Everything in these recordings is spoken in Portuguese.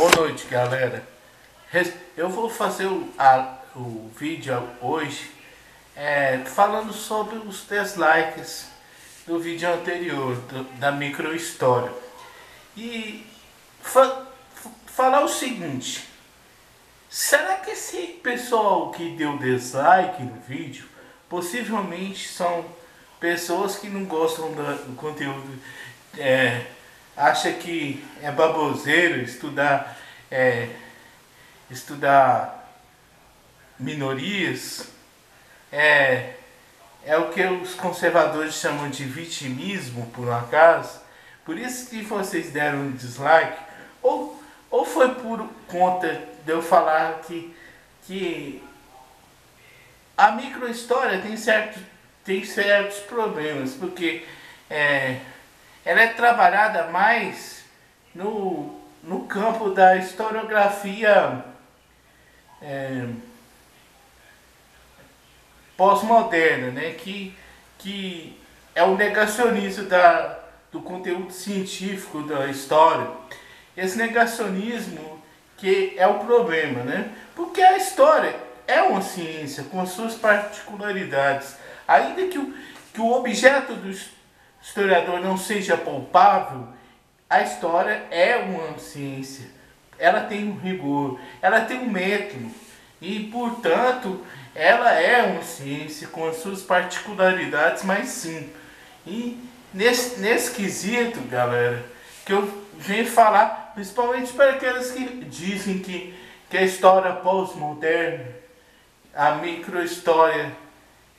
Boa noite, galera. Eu vou fazer o, a, o vídeo hoje é, falando sobre os dislikes do vídeo anterior, do, da microhistória. E fa, falar o seguinte, será que esse pessoal que deu dislike no vídeo, possivelmente são pessoas que não gostam do, do conteúdo é, acha que é baboseiro estudar, é, estudar minorias, é, é o que os conservadores chamam de vitimismo, por um acaso. Por isso que vocês deram um dislike, ou, ou foi por conta de eu falar que, que a microhistória tem, certo, tem certos problemas, porque é, ela é trabalhada mais no, no campo da historiografia é, pós-moderna, né? que, que é o negacionismo da, do conteúdo científico da história. Esse negacionismo que é o problema, né? Porque a história é uma ciência com suas particularidades. Ainda que o, que o objeto do historiador não seja palpável, a história é uma ciência. Ela tem um rigor, ela tem um método. E, portanto, ela é uma ciência com as suas particularidades, mas sim. E nesse, nesse quesito, galera, que eu venho falar, principalmente para aqueles que dizem que, que a história pós-moderna, a microhistória,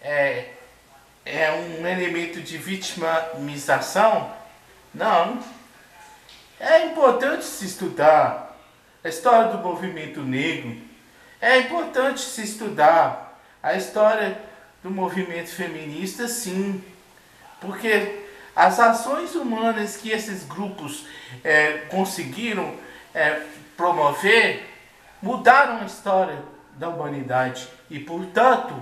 é, é um elemento de vitimização? Não. É importante se estudar a história do movimento negro. É importante se estudar a história do movimento feminista, sim. Porque as ações humanas que esses grupos é, conseguiram é, promover mudaram a história da humanidade. E, portanto,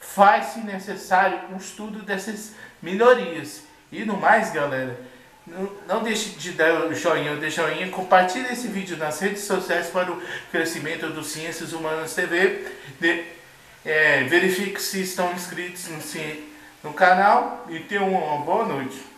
faz-se necessário um estudo dessas minorias. E no mais, galera, não, deixe de dar o joinha, o joinha, compartilhe esse vídeo nas redes sociais para o crescimento do Ciências Humanas TV. De, é, verifique se estão inscritos no, no canal e tenham uma boa noite.